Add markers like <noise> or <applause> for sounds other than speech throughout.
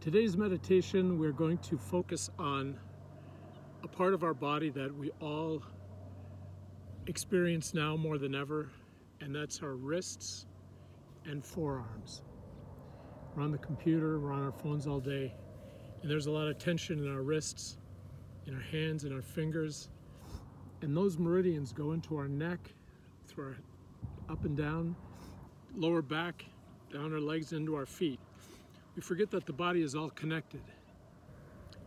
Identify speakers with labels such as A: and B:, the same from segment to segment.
A: Today's meditation, we're going to focus on a part of our body that we all experience now more than ever, and that's our wrists and forearms. We're on the computer, we're on our phones all day, and there's a lot of tension in our wrists, in our hands, in our fingers, and those meridians go into our neck, through our up and down, lower back, down our legs, into our feet we forget that the body is all connected.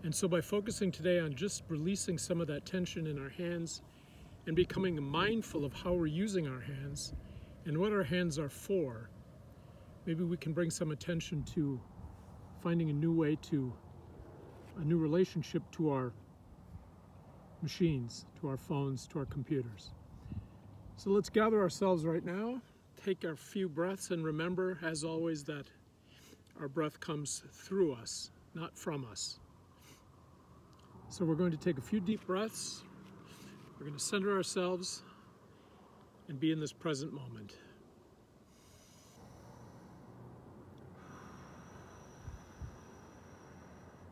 A: And so by focusing today on just releasing some of that tension in our hands and becoming mindful of how we're using our hands and what our hands are for, maybe we can bring some attention to finding a new way to, a new relationship to our machines, to our phones, to our computers. So let's gather ourselves right now, take our few breaths, and remember, as always, that our breath comes through us, not from us. So we're going to take a few deep breaths. We're going to center ourselves and be in this present moment.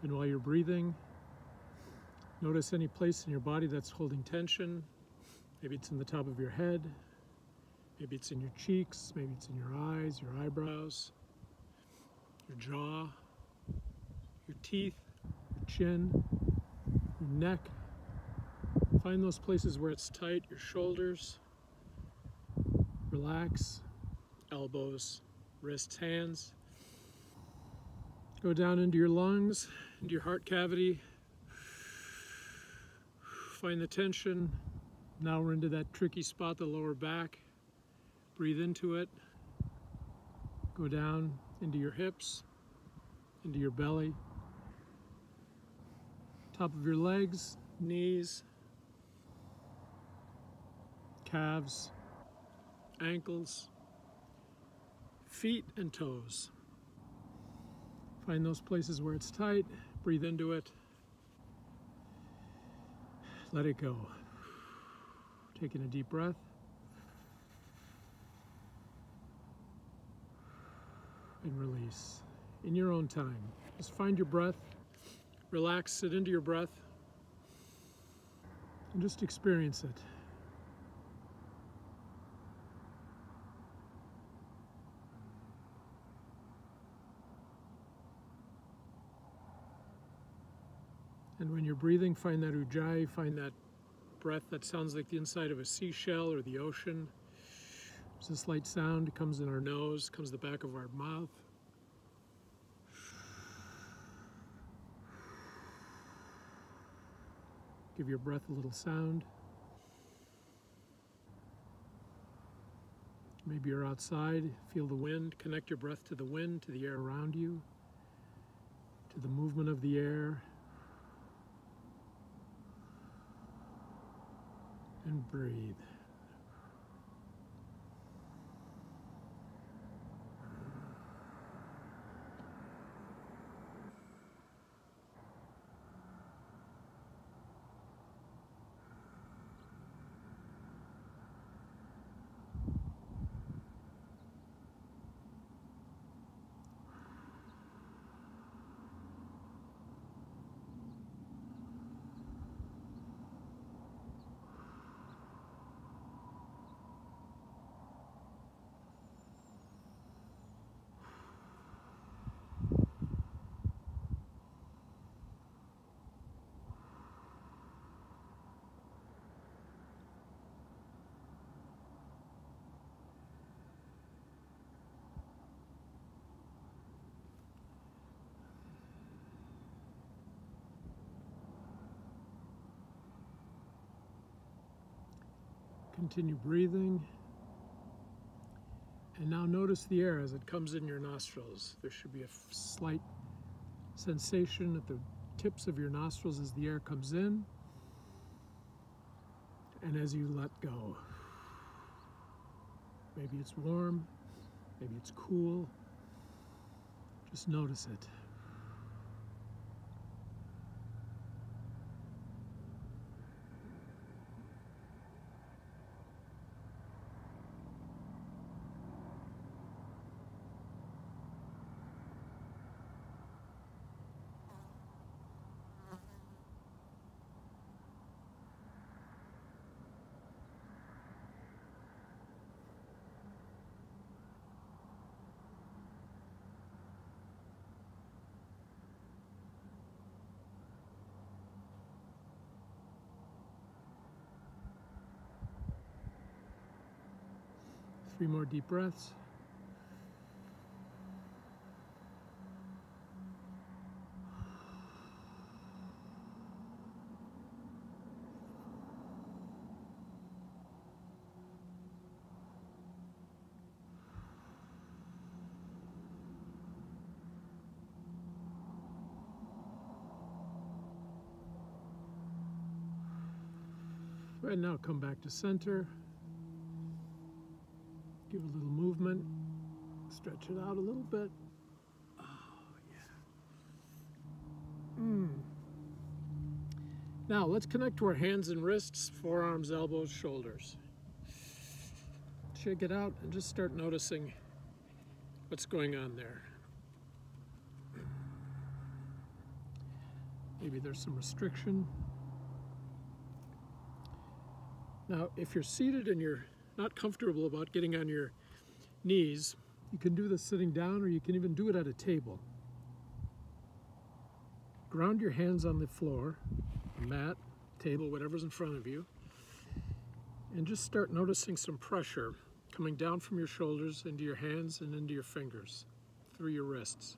A: And while you're breathing, notice any place in your body that's holding tension. Maybe it's in the top of your head, maybe it's in your cheeks, maybe it's in your eyes, your eyebrows your jaw, your teeth, your chin, your neck. Find those places where it's tight, your shoulders. Relax, elbows, wrists, hands. Go down into your lungs, into your heart cavity. Find the tension. Now we're into that tricky spot, the lower back. Breathe into it. Go down into your hips, into your belly, top of your legs, knees, calves, ankles, feet and toes. Find those places where it's tight, breathe into it, let it go. Taking a deep breath. And release in your own time. Just find your breath, relax, sit into your breath, and just experience it. And when you're breathing, find that ujjayi, find that breath that sounds like the inside of a seashell or the ocean. There's a slight sound, it comes in our nose, comes the back of our mouth. Give your breath a little sound. Maybe you're outside, feel the wind, connect your breath to the wind, to the air around you, to the movement of the air, and breathe. Continue breathing. And now notice the air as it comes in your nostrils. There should be a slight sensation at the tips of your nostrils as the air comes in and as you let go. Maybe it's warm, maybe it's cool. Just notice it. Three more deep breaths. And now come back to center. Movement. Stretch it out a little bit. Oh, yeah. Mm. Now let's connect to our hands and wrists, forearms, elbows, shoulders. Shake it out and just start noticing what's going on there. Maybe there's some restriction. Now, if you're seated and you're not comfortable about getting on your knees, you can do this sitting down or you can even do it at a table. Ground your hands on the floor, mat, table, whatever's in front of you, and just start noticing some pressure coming down from your shoulders into your hands and into your fingers, through your wrists.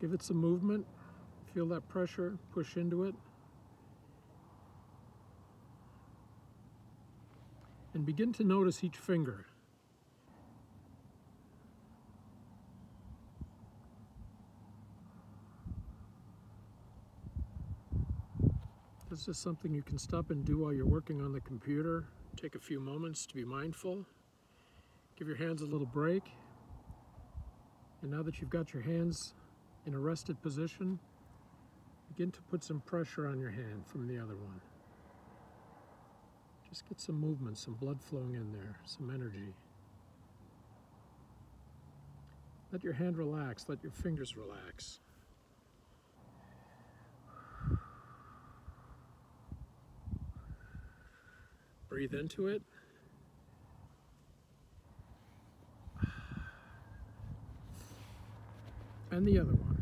A: Give it some movement. Feel that pressure, push into it. And begin to notice each finger. This is something you can stop and do while you're working on the computer. Take a few moments to be mindful. Give your hands a little break. And now that you've got your hands in a rested position, Begin to put some pressure on your hand from the other one. Just get some movement, some blood flowing in there, some energy. Let your hand relax, let your fingers relax. Breathe into it. And the other one.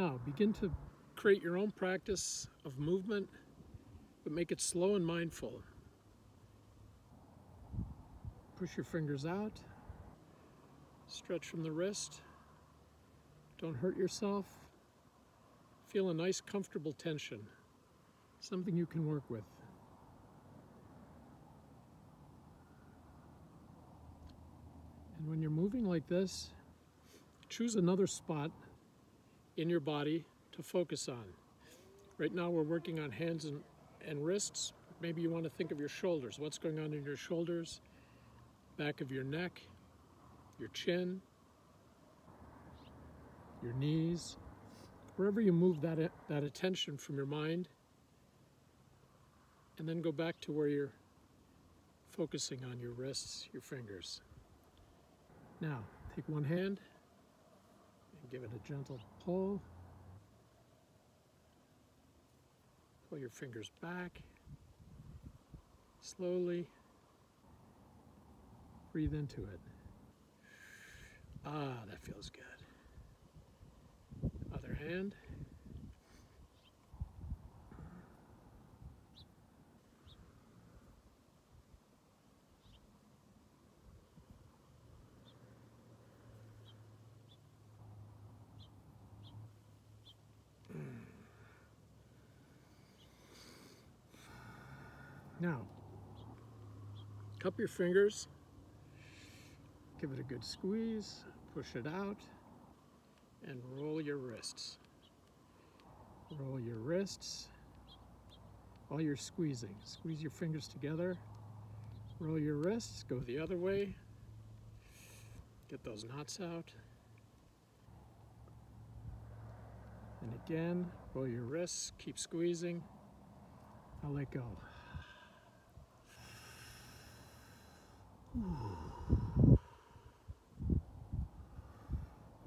A: Now begin to create your own practice of movement, but make it slow and mindful. Push your fingers out, stretch from the wrist, don't hurt yourself. Feel a nice comfortable tension, something you can work with. And when you're moving like this, choose another spot in your body to focus on. Right now we're working on hands and, and wrists. Maybe you want to think of your shoulders. What's going on in your shoulders, back of your neck, your chin, your knees, wherever you move that, that attention from your mind, and then go back to where you're focusing on your wrists, your fingers. Now, take one hand give it a gentle pull. Pull your fingers back. Slowly breathe into it. Ah, that feels good. Other hand. Now, cup your fingers, give it a good squeeze, push it out, and roll your wrists. Roll your wrists while you're squeezing. Squeeze your fingers together, roll your wrists, go the other way, get those knots out. And Again, roll your wrists, keep squeezing. I'll let go. <sighs>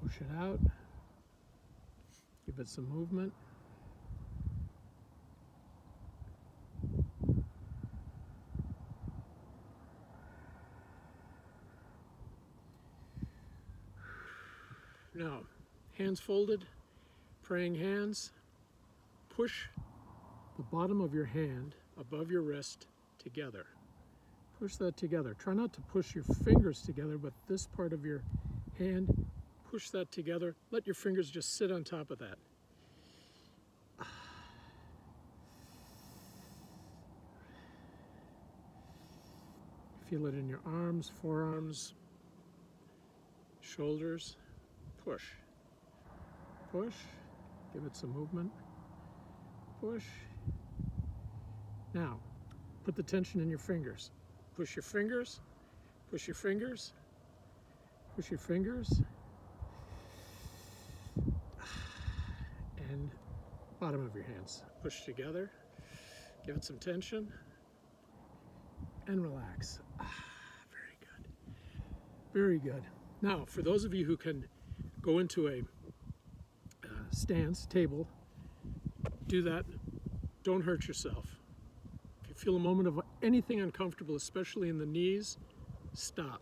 A: Push it out. Give it some movement. <sighs> Now, hands folded, praying hands. Push the bottom of your hand above your wrist together. Push that together. Try not to push your fingers together, but this part of your hand, push that together. Let your fingers just sit on top of that. Feel it in your arms, forearms, shoulders. Push. Push. Give it some movement. Push. Now, put the tension in your fingers. Push your fingers. Push your fingers. Push your fingers. And bottom of your hands. Push together. Give it some tension. And relax. Ah, very good. Very good. Now, for those of you who can go into a uh, stance, table, do that. Don't hurt yourself. If you feel a moment of anything uncomfortable, especially in the knees, stop.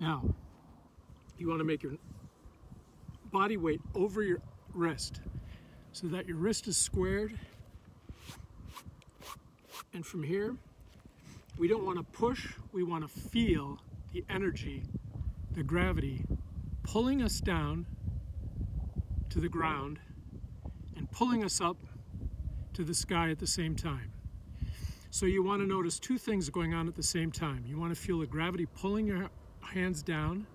A: Now, you want to make your body weight over your wrist so that your wrist is squared and from here, we don't want to push, we want to feel the energy, the gravity pulling us down to the ground and pulling us up to the sky at the same time. So you want to notice two things going on at the same time. You want to feel the gravity pulling your hands down,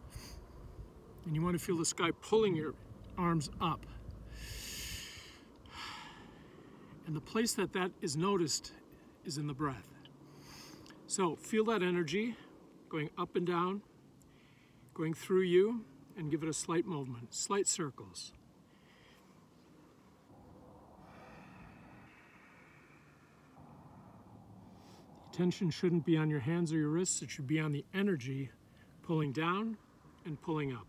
A: and you want to feel the sky pulling your arms up. And the place that that is noticed is in the breath. So feel that energy going up and down, going through you, and give it a slight movement, slight circles. The tension shouldn't be on your hands or your wrists, it should be on the energy pulling down and pulling up.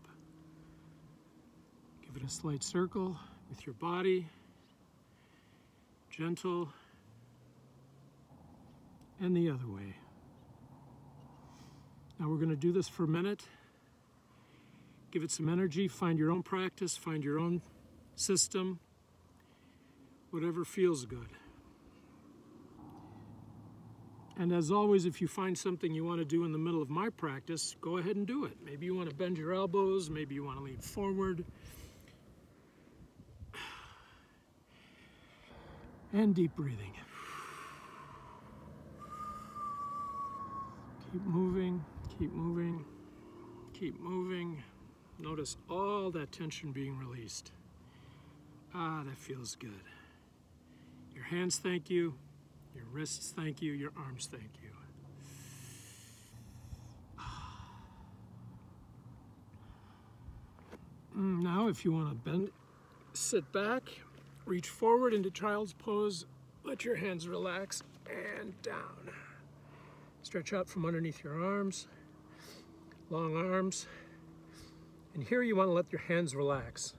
A: Give it a slight circle with your body, gentle and the other way. Now we're going to do this for a minute. Give it some energy, find your own practice, find your own system, whatever feels good. And as always, if you find something you want to do in the middle of my practice, go ahead and do it. Maybe you want to bend your elbows, maybe you want to lean forward. <sighs> And deep breathing. Keep moving, keep moving, keep moving. Notice all that tension being released. Ah, that feels good. Your hands thank you, your wrists thank you, your arms thank you. <sighs> Mm, now, if you want to bend, sit back, reach forward into child's pose, let your hands relax, and down. Stretch out from underneath your arms, long arms. And here you want to let your hands relax.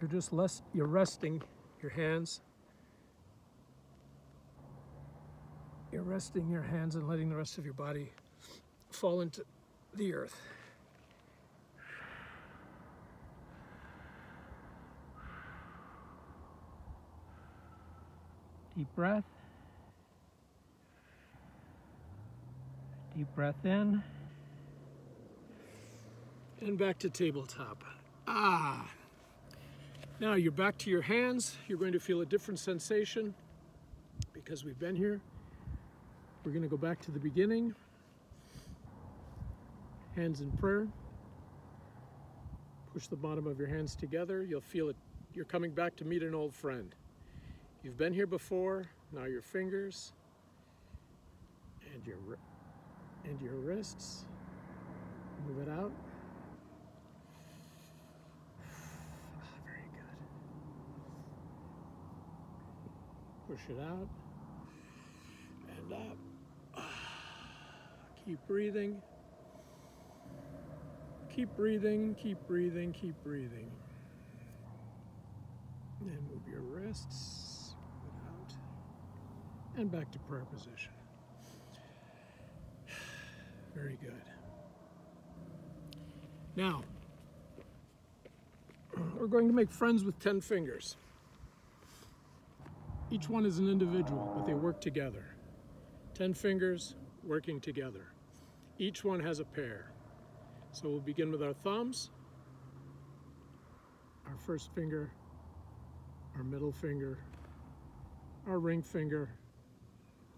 A: You're just less, you're resting your hands. You're resting your hands and letting the rest of your body fall into the earth. Deep breath. Deep breath in. And back to tabletop. Ah. Now you're back to your hands. You're going to feel a different sensation because we've been here. We're going to go back to the beginning. Hands in prayer. Push the bottom of your hands together. You'll feel it. You're coming back to meet an old friend. You've been here before, now your fingers and your and your wrists. Move it out. Very good. Push it out and up. Uh, <sighs> keep breathing. Keep breathing, keep breathing, keep breathing. And move your wrists out and back to prayer position. <sighs> Very good. Now, we're going to make friends with 10 fingers. Each one is an individual, but they work together. 10 fingers working together. Each one has a pair. So we'll begin with our thumbs, our first finger, our middle finger, our ring finger,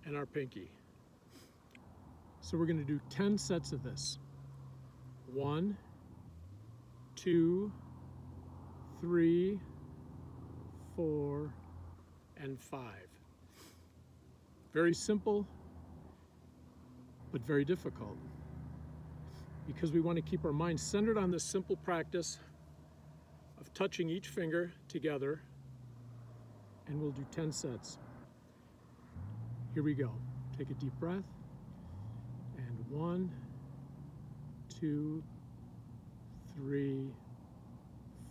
A: and our pinky. So we're going to do 10 sets of this. One, two, three, four, and five. Very simple, but very difficult because we want to keep our mind centered on this simple practice of touching each finger together and we'll do 10 sets. Here we go. Take a deep breath and one, two, three,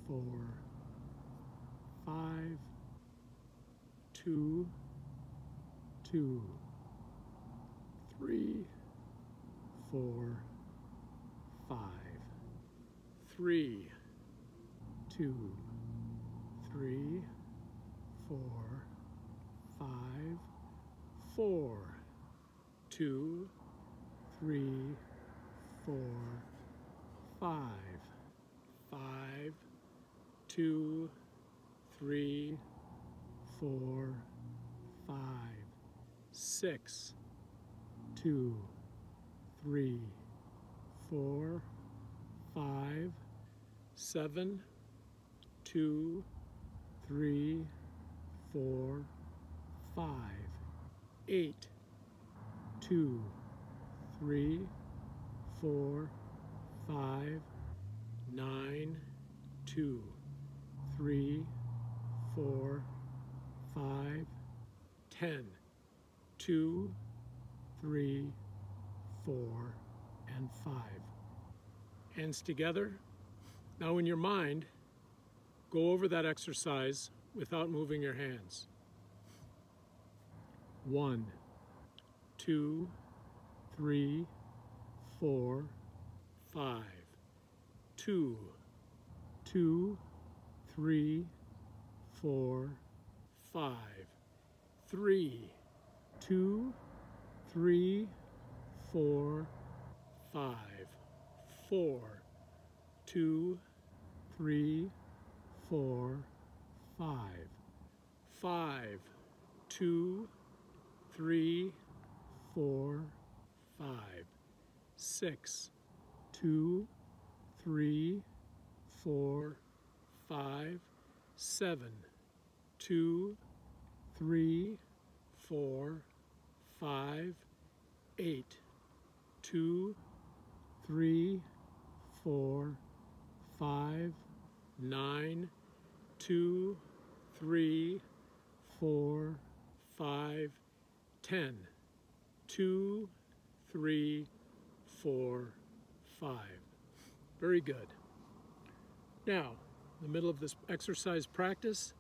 A: four, five, two, two, three, four, five, three, two, three, four, five, four, two, three, four, five, five, two, three, four, five, six, two, three, four, five, seven, two, three, four, five, eight, two, three, four, five, nine, two, three, four, five, ten, two, three, four, and five. Together. Now in your mind, go over that exercise without moving your hands. One, two, three, four, five. Two, two, three, four, five. Three, two, three, four, five, four, two, three, four, five, five, two, three, four, five, six, two, three, four, five, seven, two, three, four, five, eight, two, three, four, five, nine, two, three, four, five, ten. Two, three, four, five. Very good. Now, in the middle of this exercise practice,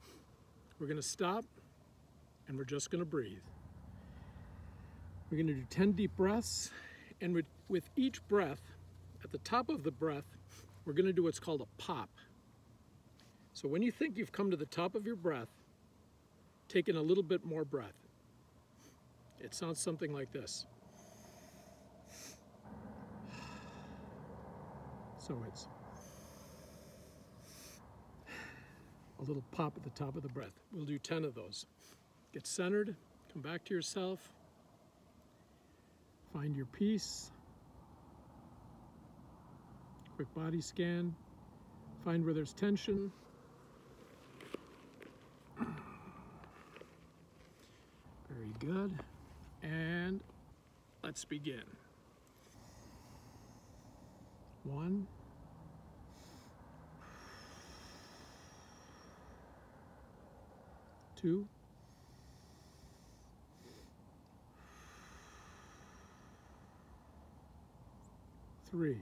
A: we're going to stop and we're just going to breathe. We're going to do 10 deep breaths and with each breath, at the top of the breath, we're going to do what's called a pop. So when you think you've come to the top of your breath, take in a little bit more breath. It sounds something like this. So it's a little pop at the top of the breath. We'll do 10 of those. Get centered, come back to yourself. Find your peace. Quick body scan. Find where there's tension. Very good. And let's begin. One, two, three,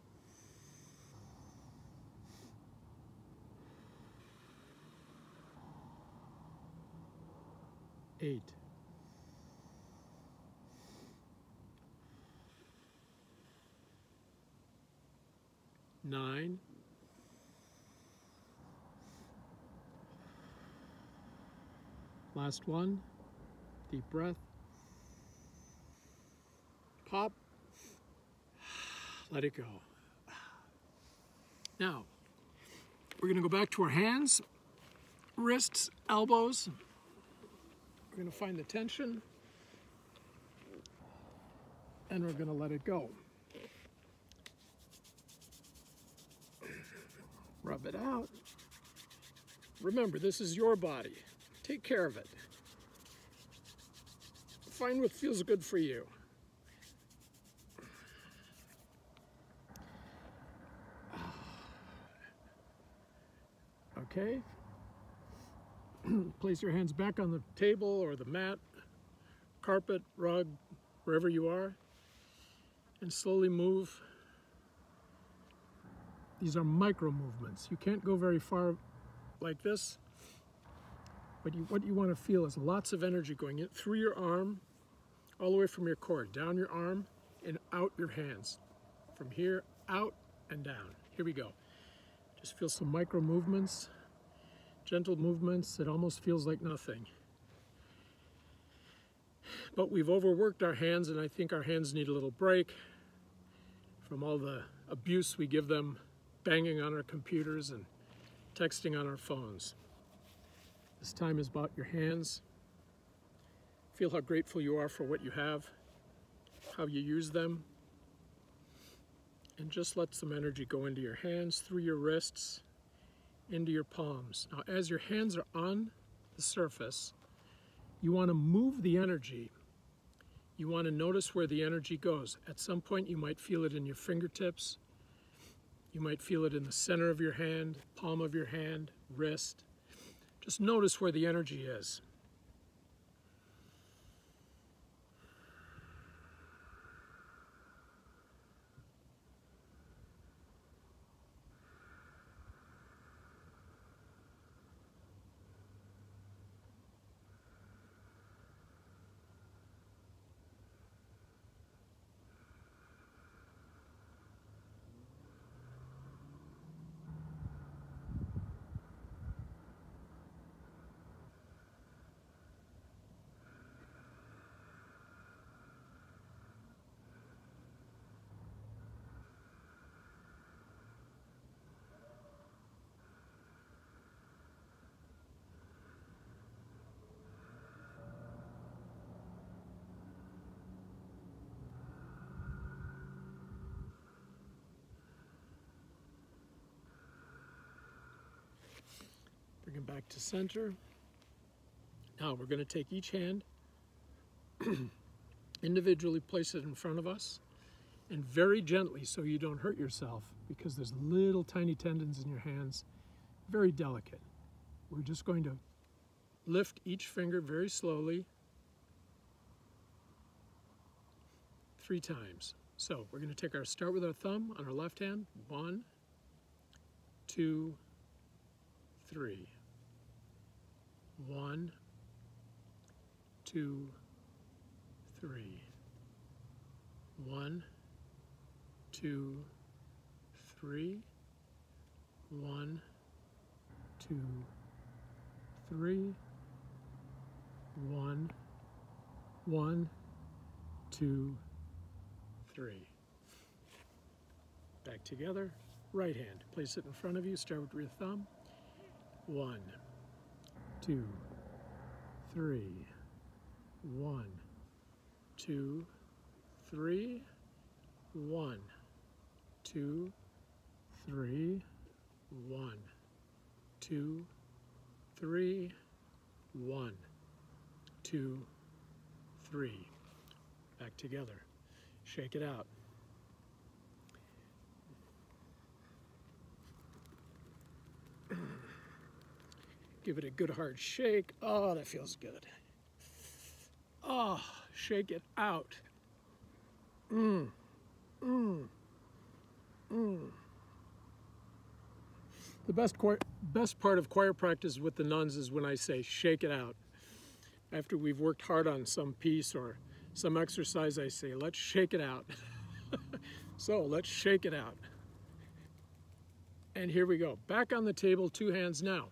A: eight, nine, last one, deep breath, pop, let it go. Now, we're going to go back to our hands, wrists, elbows. We're going to find the tension and we're going to let it go. <clears throat> Rub it out. Remember, this is your body. Take care of it. Find what feels good for you. <sighs> Okay. <clears throat> Place your hands back on the table or the mat, carpet, rug, wherever you are, and slowly move. These are micro movements. You can't go very far like this, but you, what you want to feel is lots of energy going in through your arm, all the way from your core, down your arm, and out your hands. From here, out and down. Here we go. Just feel some micro movements, gentle movements. It almost feels like nothing. But we've overworked our hands, and I think our hands need a little break from all the abuse we give them banging on our computers and texting on our phones. This time is about your hands. Feel how grateful you are for what you have, how you use them, and just let some energy go into your hands, through your wrists, into your palms. Now, as your hands are on the surface, you want to move the energy. You want to notice where the energy goes. At some point, you might feel it in your fingertips. You might feel it in the center of your hand, palm of your hand, wrist. Just notice where the energy is. Bring it back to center. Now we're going to take each hand, <clears throat> individually place it in front of us, and very gently so you don't hurt yourself because there's little tiny tendons in your hands, very delicate. We're just going to lift each finger very slowly three times. So we're going to take our start with our thumb on our left hand. One, two, three. One, two, three. One, two, three. One, two, three, one, one, two, three. Back together, right hand. Place it in front of you, start with your thumb. One, two, three, one, two, three, one, two, three, one, two, three, one, two, three. Back together. Shake it out. Give it a good hard shake. Oh, that feels good. Oh, shake it out. Mmm. Mmm. Mmm. The best, best part of choir practice with the nuns is when I say, shake it out. After we've worked hard on some piece or some exercise, I say, let's shake it out. <laughs> so let's shake it out. And here we go. Back on the table, two hands now.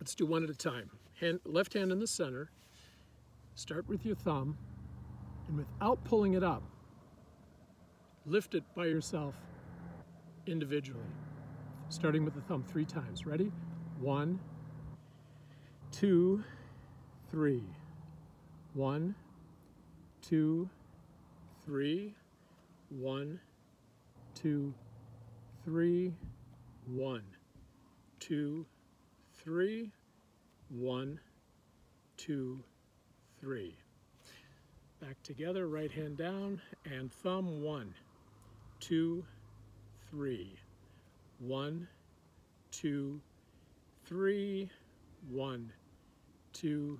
A: Let's do one at a time. Hand, left hand in the center. Start with your thumb. And without pulling it up, lift it by yourself individually. Starting with the thumb three times. Ready? One, two, three. One, two, three. One, two, three. One, two, three, one, two, three. Back together, right hand down, and thumb one, two, three. One, two, three, one, two,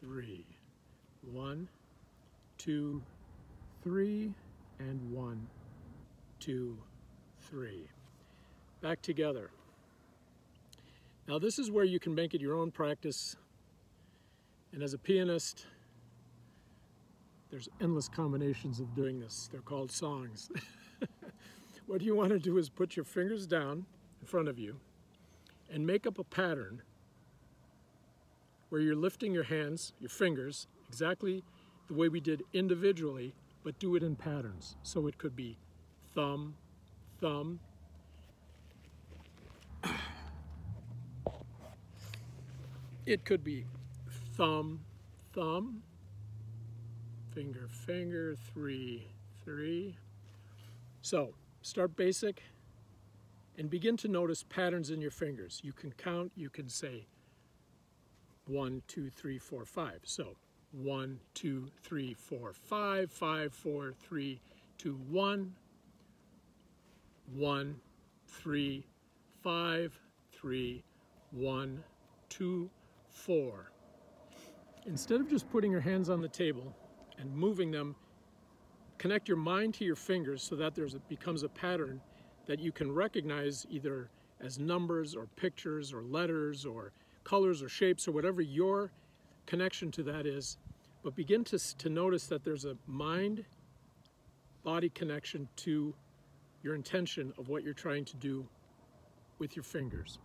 A: three. One, two, three, and one, two, three. Back together. Now this is where you can make it your own practice. And as a pianist, there's endless combinations of doing this. They're called songs. <laughs> what you want to do is put your fingers down in front of you and make up a pattern where you're lifting your hands, your fingers, exactly the way we did individually, but do it in patterns. So it could be thumb, thumb, It could be thumb, thumb, finger, finger, three, three. So start basic and begin to notice patterns in your fingers. You can count, you can say one, two, three, four, five. So one, two, three, four, five, five, four, three, two, one, one, three, five, three, one, two, four. Instead of just putting your hands on the table and moving them, connect your mind to your fingers so that there becomes a pattern that you can recognize either as numbers or pictures or letters or colors or shapes or whatever your connection to that is. But begin to, to notice that there's a mind body connection to your intention of what you're trying to do with your fingers.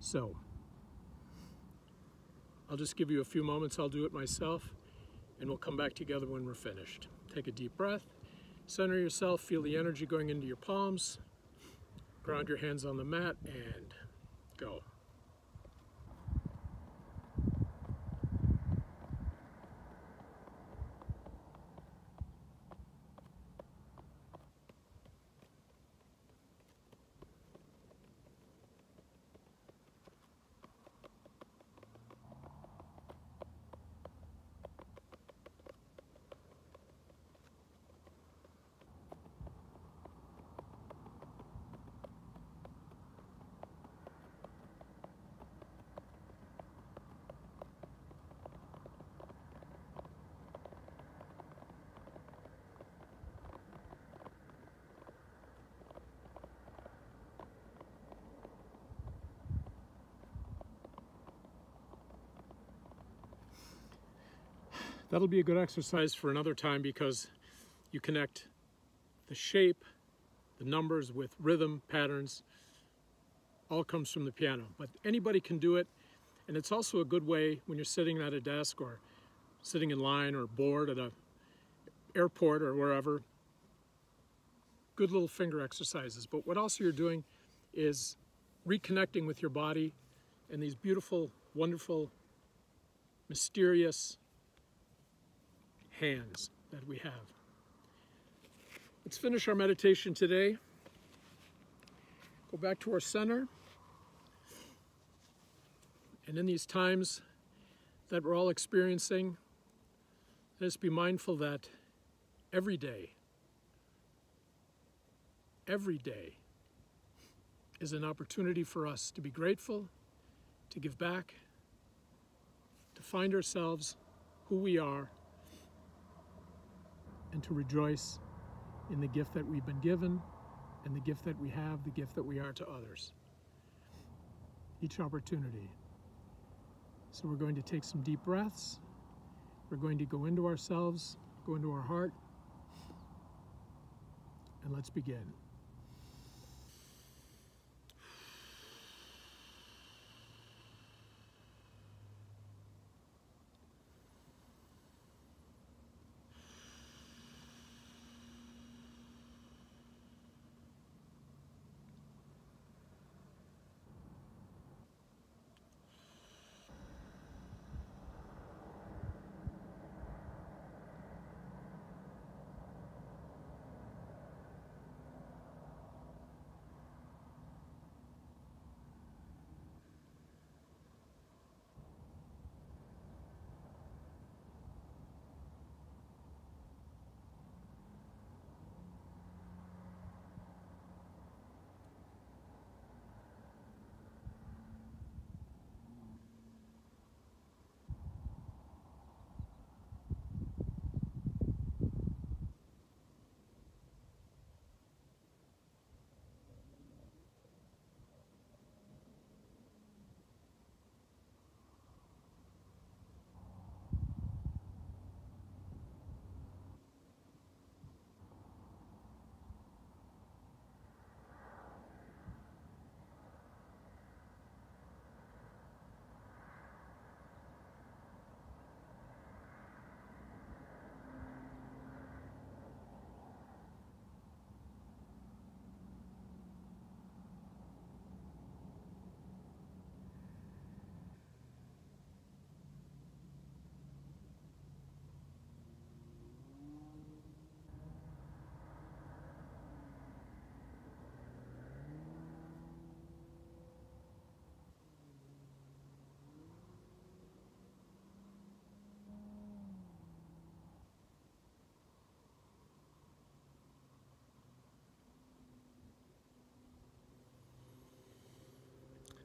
A: So, I'll just give you a few moments, I'll do it myself, and we'll come back together when we're finished. Take a deep breath, center yourself, feel the energy going into your palms, ground your hands on the mat, and go. That'll be a good exercise for another time because you connect the shape, the numbers with rhythm, patterns, all comes from the piano. But anybody can do it, and it's also a good way when you're sitting at a desk or sitting in line or bored at a airport or wherever. Good little finger exercises. But what also you're doing is reconnecting with your body and these beautiful, wonderful, mysterious hands that we have. Let's finish our meditation today. Go back to our center. And in these times that we're all experiencing, let us be mindful that every day, every day is an opportunity for us to be grateful, to give back, to find ourselves who we are, and to rejoice in the gift that we've been given and the gift that we have, the gift that we are to others. Each opportunity. So we're going to take some deep breaths. We're going to go into ourselves, go into our heart, and let's begin.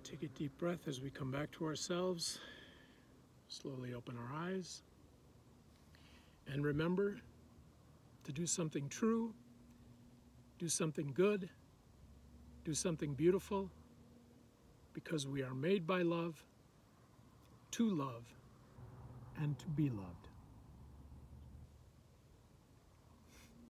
A: Take a deep breath as we come back to ourselves. Slowly open our eyes. And remember to do something true, do something good, do something beautiful, because we are made by love, to love, and to be loved.